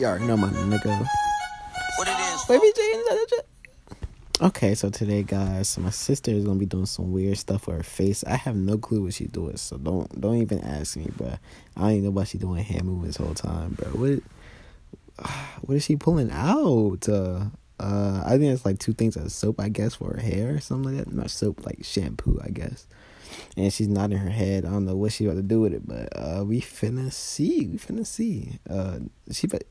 You already know my nigga. What it is? Baby. Okay, so today, guys, my sister is gonna be doing some weird stuff with her face. I have no clue what she's doing, so don't don't even ask me, bro. I don't even know what she's doing hand movements this whole time, bro. What what is she pulling out? Uh, uh, I think it's like two things of soap, I guess, for her hair or something like that. Not soap, like shampoo, I guess. And she's nodding her head. I don't know what she about to do with it, but uh, we finna see. We finna see. Uh, she but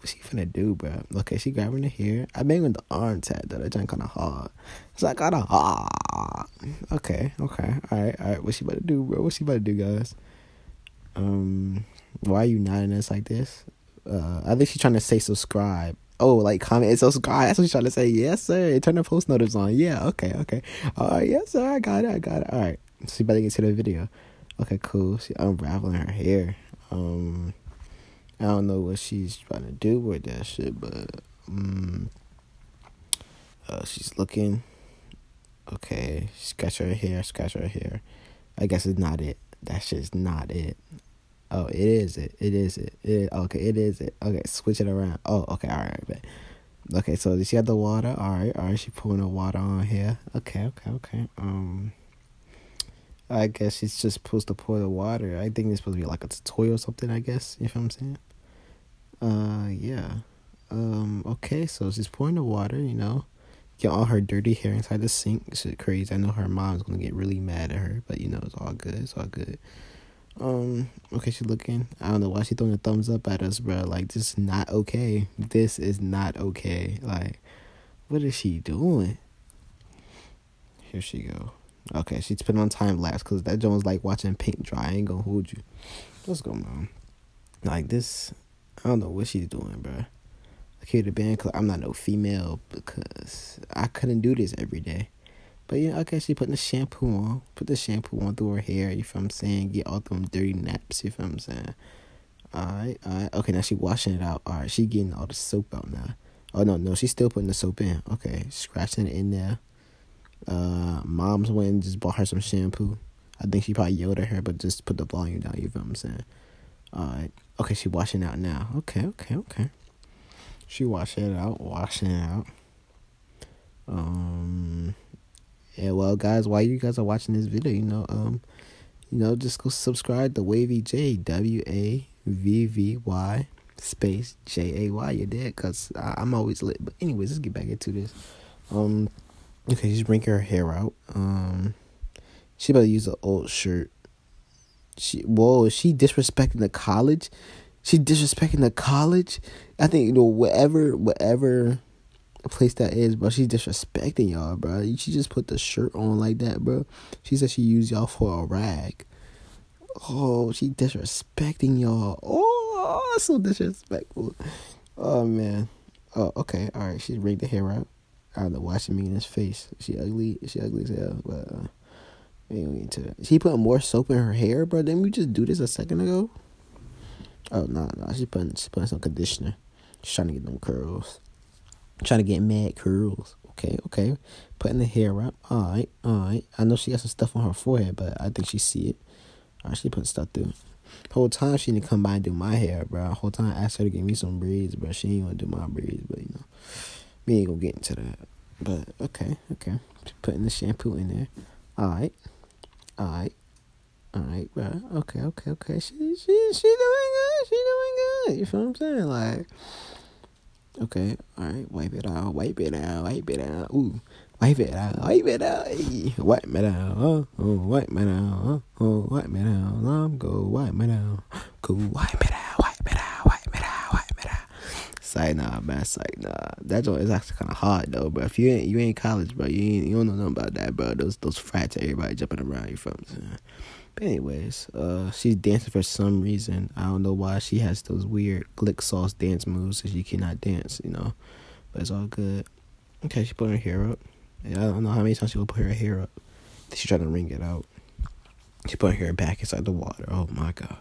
what she finna do, bro? Okay, she grabbing the hair. I bang with the arm tat though. That joint kind of hard. So I got a ah. Okay, okay, all right, all right. What she about to do, bro? What she about to do, guys? Um, why are you nodding us like this? Uh, I think she's trying to say subscribe. Oh, like comment and subscribe. That's what she's trying to say. Yes, sir. Turn the post notice on. Yeah. Okay. Okay. Right. Yes, sir. I got it. I got it. All right. She better get to the video. Okay. Cool. She unraveling her hair. Um. I don't know what she's trying to do with that shit, but um, uh, she's looking. Okay, scratch her hair, scratch her hair. I guess it's not it. That shit's not it. Oh, it is it. It is it. it okay, it is it. Okay, switch it around. Oh, okay, all right, but okay. So she got the water. All right, all right. She pouring the water on here. Okay, okay, okay. Um. I guess she's just supposed to pour the water. I think it's supposed to be like a tutorial or something, I guess. You know what I'm saying? Uh, yeah. Um, okay, so she's pouring the water, you know. Get all her dirty hair inside the sink. Shit crazy. I know her mom's gonna get really mad at her, but you know, it's all good. It's all good. Um, okay, she's looking. I don't know why she's throwing a thumbs up at us, bro. Like, this is not okay. This is not okay. Like, what is she doing? Here she go. Okay, she's putting on time lapse because that joint was like watching paint dry. I ain't gonna hold you. What's going on? Like this, I don't know what she's doing, bro. I keep the band because I'm not no female because I couldn't do this every day. But yeah, okay, she putting the shampoo on. Put the shampoo on through her hair, you feel I'm saying? Get all them dirty naps, you feel I'm saying? Alright, alright. Okay, now she washing it out. Alright, she getting all the soap out now. Oh no, no, she's still putting the soap in. Okay, scratching it in there. Uh mom's went and just bought her some shampoo. I think she probably yelled at her, but just put the volume down, you feel I'm saying? Alright. Okay, she washing out now. Okay, okay, okay. She washing it out, washing it out. Um yeah, well guys, while you guys are watching this video, you know, um, you know, just go subscribe to Wavvy Jay W A V V Y space J A Y. You did, cause I, I'm always lit. But anyways, let's get back into this. Um, okay, she's bringing her hair out. Um, she about to use an old shirt. She whoa, is she disrespecting the college? She disrespecting the college. I think you know whatever whatever place that is, bro. She's disrespecting y'all, bro. She just put the shirt on like that, bro. She said she used y'all for a rag. Oh, she disrespecting y'all. Oh, so disrespectful. Oh man. Oh, okay. All right. She rigged the hair out. I don't know why she making his face. She ugly. She ugly as hell. But uh, need to. She putting more soap in her hair, bro. Didn't we just do this a second ago? Oh no, no. She putting she putting some conditioner. She's trying to get them curls. Trying to get mad curls. Okay, okay. Putting the hair up. Alright, alright. I know she got some stuff on her forehead, but I think she see it. Alright, she putting stuff through. Whole time she didn't come by and do my hair, bro. Whole time I asked her to give me some braids, but she ain't gonna do my braids, but you know. We ain't gonna get into that. But okay, okay. Putting the shampoo in there. Alright. Alright. Alright, bro. Okay, okay, okay. She she she doing good. She doing good. You feel what I'm saying? Like Okay, alright, wipe it out, wipe it out, wipe it out. Ooh, wipe it out, wipe it out. Wipe it out, oh, oh, wipe it out, oh, oh, wipe it out. I'm go wipe it out, go wipe it out, wipe it out, wipe it out, wipe it out. Say nah, man, say nah. That joint is actually kind of hard though, bro. If you ain't you ain't college, bro, you ain't you don't know nothing about that, bro. Those those frats, everybody jumping around. You saying? But anyways, uh, she's dancing for some reason. I don't know why she has those weird glick sauce dance moves, so she cannot dance, you know. But it's all good. Okay, she put her hair up. Yeah, I don't know how many times she will put her hair up. She's trying to wring it out. She put her hair back inside the water. Oh my god.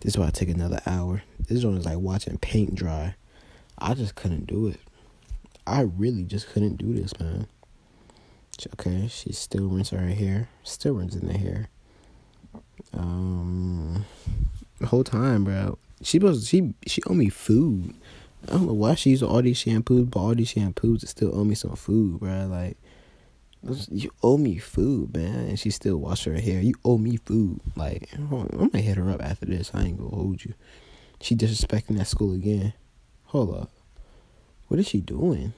This is why I take another hour. This one is like watching paint dry. I just couldn't do it. I really just couldn't do this, man. Okay, she's still rinsing her hair. Still rinsing the hair. Um, the whole time, bro. She was she she owe me food. I don't know why she using all these shampoos, but all these shampoos still owe me some food, bro. Like, you owe me food, man. And she still wash her hair. You owe me food. Like, I'm gonna hit her up after this. I ain't gonna hold you. She disrespecting that school again. Hold up. What is she doing?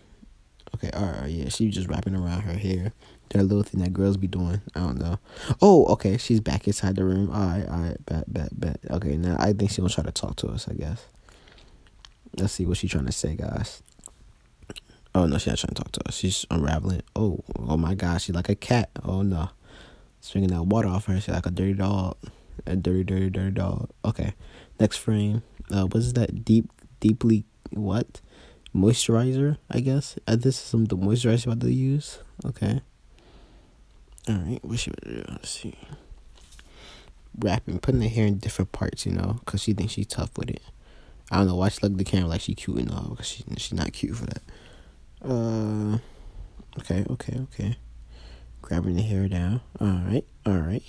Okay, alright, yeah. She just wrapping around her hair. That little thing that girls be doing. I don't know. Oh, okay. She's back inside the room. Alright, alright. Bet, bet, bet. Okay, now I think she gonna try to talk to us, I guess. Let's see what she's trying to say, guys. Oh no, she's not trying to talk to us. She's unraveling. Oh, oh my gosh, she's like a cat. Oh no, swinging that water off her. She's like a dirty dog, a dirty, dirty, dirty dog. Okay, next frame. Uh, what is that? Deep, deeply what? Moisturizer, I guess. Uh, this is some the moisturizer about to use. Okay. All right, what should we do? Let's see. Wrapping, putting the hair in different parts, you know, cause she thinks she's tough with it. I don't know why she look at the camera like she cute and all, because she she's not cute for that. Uh, okay, okay, okay. Grabbing the hair down. All right, all right.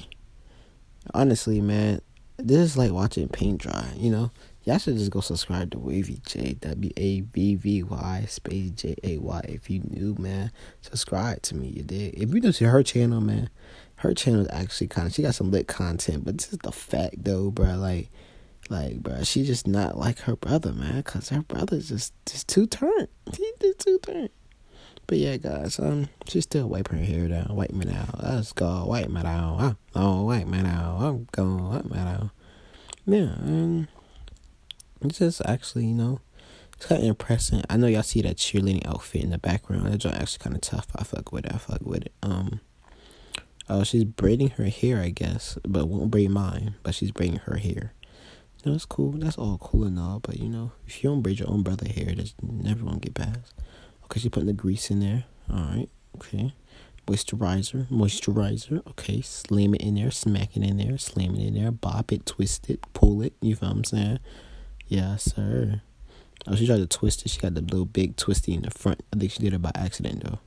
Honestly, man, this is like watching paint dry. You know, y'all should just go subscribe to Wavvy Jay W A V V Y space J A Y. If you new, man, subscribe to me. You did. If you new to her channel, man, her channel is actually kind of she got some lit content. But this is the fact, though, bro. Like like, bro, she just not like her brother, man, cause her brother's just just too turned. He did too turned. But yeah, guys, um, she's still wiping her hair down, wiping it out. Let's go, wipe it out. I'm oh, wipe. I'm going, wipe it out. Yeah, um, it's just actually, you know, it's kind of impressive. I know y'all see that cheerleading outfit in the background. That joint actually kind of tough. I fuck with it. I fuck with it. Um, oh, she's braiding her hair, I guess, but won't braid mine. But she's braiding her hair. You know, cool. That's all cool and all, but you know, if you don't braid your own brother hair, that's never gonna get past. Okay, she's putting the grease in there. All right. Okay. Moisturizer, moisturizer. Okay, slam it in there, smack it in there, slam it in there, bop it, twist it, pull it. You feel what I'm saying? Yes, sir. Oh, she tried to twist it. She got the little big twisty in the front. I think she did it by accident though.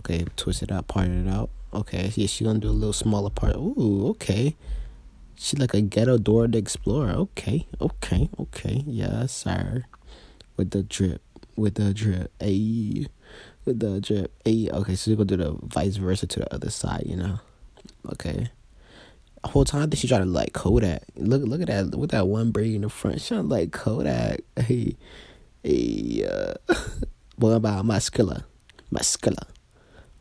Okay, twist it out, part it out. Okay, yeah, she gonna do a little smaller part. Ooh, okay. She like a ghetto Dora the Explorer. Okay, okay, okay. Yes, sir. With the drip, with the drip. Ayy, with the drip. Ayy. Okay, so you gonna do the vice versa to the other side. You know. Okay. Whole time, think she trying to like Kodak. Look, look at that. With that one braid in the front, she trying like Kodak. Hey, hey. Uh, what about muscular, muscular?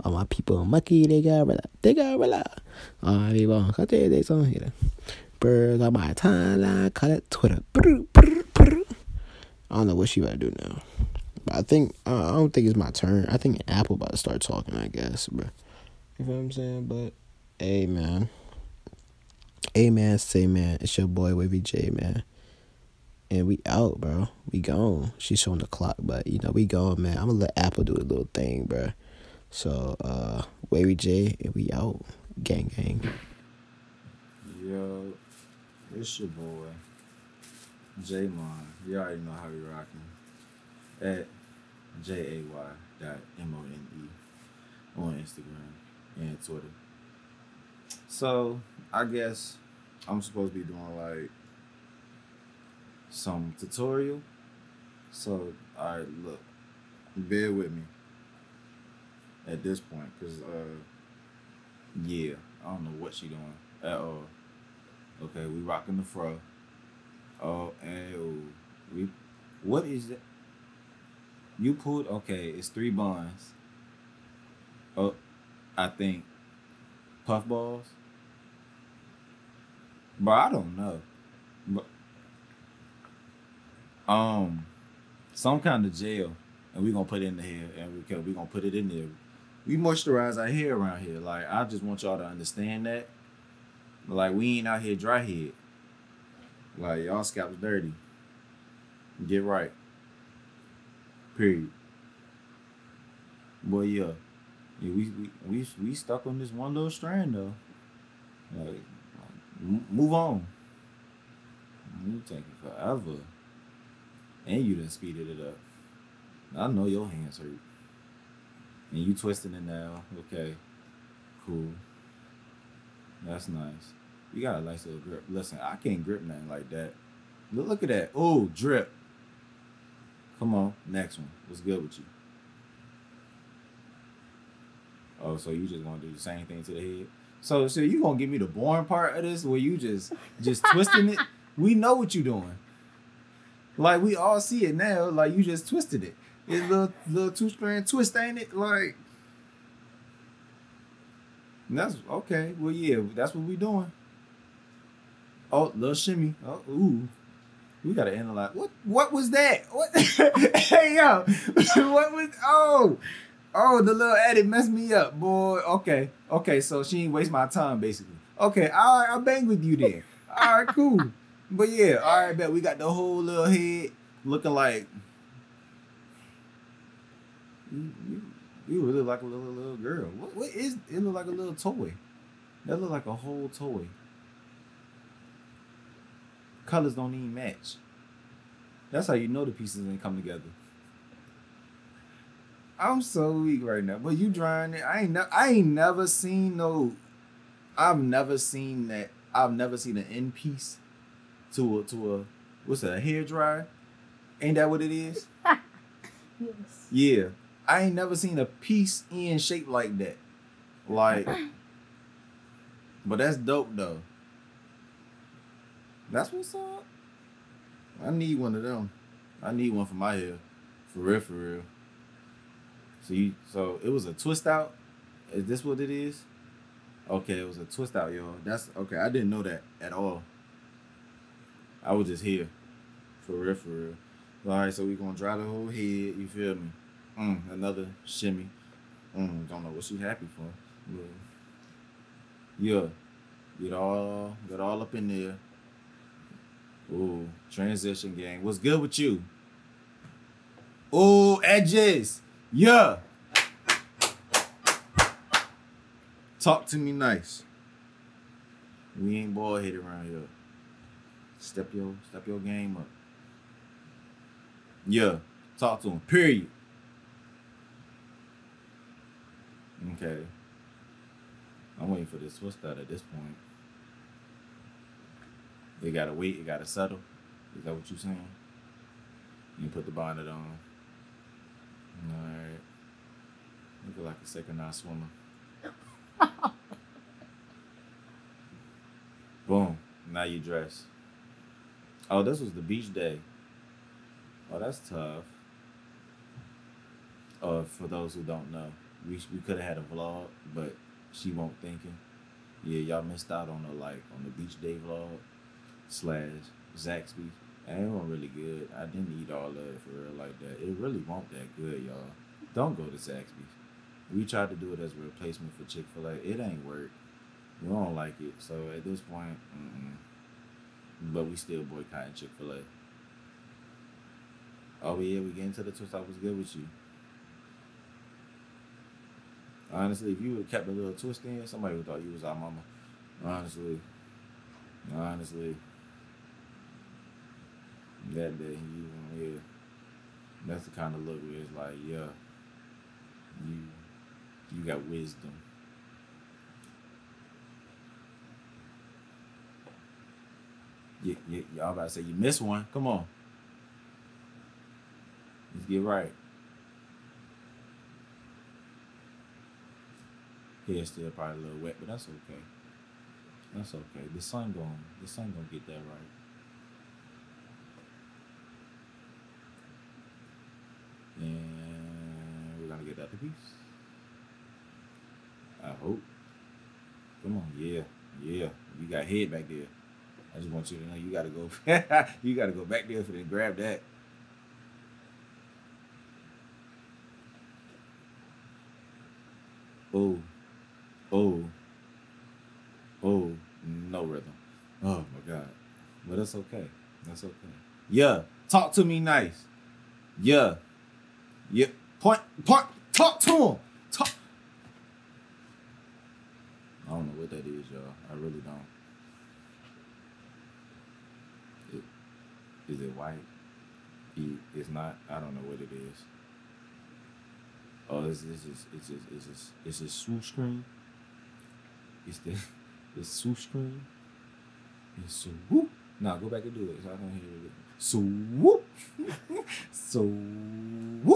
All my people, monkey they got relax. They got relax. All my people, cut their days on here. Bird on my timeline, call it Twitter. I don't know what she about to do now. But I think, I don't think it's my turn. I think Apple about to start talking, I guess, bro. You know what I'm saying? But, hey, man. Man, say, man. It's your boy, Wavvy Jay, man. And we out, bro. We gone. She's showing the clock, but, you know, we gone, man. I'm gonna let Apple do a little thing, bro. So, uh, Wavvy Jay, and we out. Gang, gang. Yo, it's your boy, J Mon. You already know how we rocking. At J A Y dot M O N E on Instagram and Twitter. So, I guess I'm supposed to be doing like some tutorial. So, alright, look, bear with me at this point, cause uh, yeah, I don't know what she doing at all. Okay, we rocking the fro. Oh, and oh, we, what is that? You pulled okay. It's three buns. Oh, I think puffballs. But I don't know. But um, some kind of gel, and we gonna put it in the hair, and we we gonna put it in there we moisturize our hair around here. Like I just want y'all to understand that. Like we ain't out here dry head. Like y'all scalp's dirty. Get right. Period. Boy, yeah. Yeah, we, we we we stuck on this one little strand though. Like, move on. You taking forever. And you done speeded it up. I know your hands hurt. And you twisting it now. Okay. Cool. That's nice. You got a nice little grip. Listen, I can't grip nothing like that. Look, look at that. Oh, drip. Come on, next one. What's good with you? Oh, so you just want to do the same thing to the head? So, so you gonna give me the boring part of this, where you just just twisting it? We know what you're doing. Like we all see it now. Like you just twisted it. It's a little little two strand twist, ain't it? Like that's okay. Well, yeah, that's what we doing. Oh, little shimmy. Oh, ooh. We gotta analyze. What? What was that? What? hey yo, what was? Oh, oh, the little edit messed me up, boy. Okay, okay. So she ain't waste my time, basically. Okay, all right. I'll bang with you then. All right, cool. But yeah, all right, bet we got the whole little head looking like you, you, you really like a little little girl. What what is it look like a little toy? That look like a whole toy. Colors don't even match. That's how you know the pieces ain't come together. I'm so weak right now. But you drawing it. I ain't I ain't never seen no I've never seen that I've never seen an end piece to a to a what's that, a hair dryer? Ain't that what it is? Yes. Yeah. I ain't never seen a piece in shape like that. Like But that's dope though. That's what's up. I need one of them. I need one for my hair. For real, for real. So you so it was a twist out? Is this what it is? Okay, it was a twist out, y'all. That's okay. I didn't know that at all. I was just here. For real, for real. All right, so we gonna dry the whole head. You feel me? Mm, another shimmy. Mm, don't know what she happy for. But yeah, get all get all up in there. Ooh, transition gang. What's good with you? Ooh, edges. Yeah. Talk to me nice. We ain't ball headed around here. Step your step your game up. Yeah. Talk to him. Period. Okay. I'm waiting for this twist out at this point. They gotta wait, it gotta settle. Is that what you're saying? You put the bonnet on. Alright. Look like a synchronized swimmer. Boom. Now you dress. Oh, this was the beach day. Oh, that's tough. Uh, for those who don't know, we we could have had a vlog, but she won't thinking. Yeah, y'all missed out on the like on the beach day vlog slash Zaxby's. And it wasn't really good. I didn't eat all of it for real like that. It really won't that good, y'all. Don't go to Zaxby's. We tried to do it as a replacement for Chick Fil A. It ain't work. We don't like it. So at this point, mm-mm. but we still boycotting Chick Fil A. Oh yeah, we get into the twist. I was good with you. Honestly, if you would have kept a little twist in, somebody would have thought you was our mama. Honestly. Honestly. That day, you know, yeah. That's the kind of look where it's like, yeah, you you got wisdom. You, you, y'all about to say you missed one. Come on. Let's get right. Hair's still probably a little wet, but that's okay. That's okay. The sun gon' the sun gonna get that right. Eh, and we're gonna get that ah, to piece. I hope. Come on, yeah, yeah. You got head back there. I just want you to know you gotta go. you gotta go back there for them grab that. Oh, oh, oh, no rhythm. Oh my god. But that's okay. That's okay. Yeah. Talk to me nice. Yeah. Yeah. Point point talk to him. Talk. I don't know what that is, y'all. I really don't. It, is it white? E- It's not. I don't know what it is. Oh, this this is it's just it's just it's a swoosh screen. It's the the swoosh screen. It's whoop. Nah, go back and do it. So I don't hear it. So whoop. so whoop.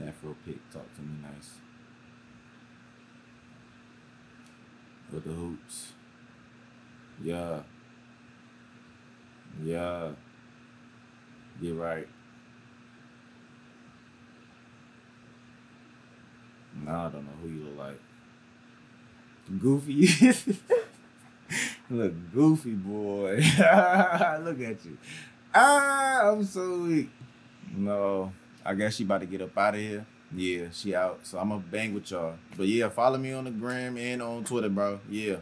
Afro pick talk to me nice. With the hoops. Yeah. Yeah. You're right. Now I don't know who you look like. Goofy. look goofy boy. look at you. Ah, I'm so weak. No, I guess she about to get up out of here. Yeah, she out. So I'm gonna bang with y'all. But yeah, follow me on the gram and on Twitter, bro. Yeah.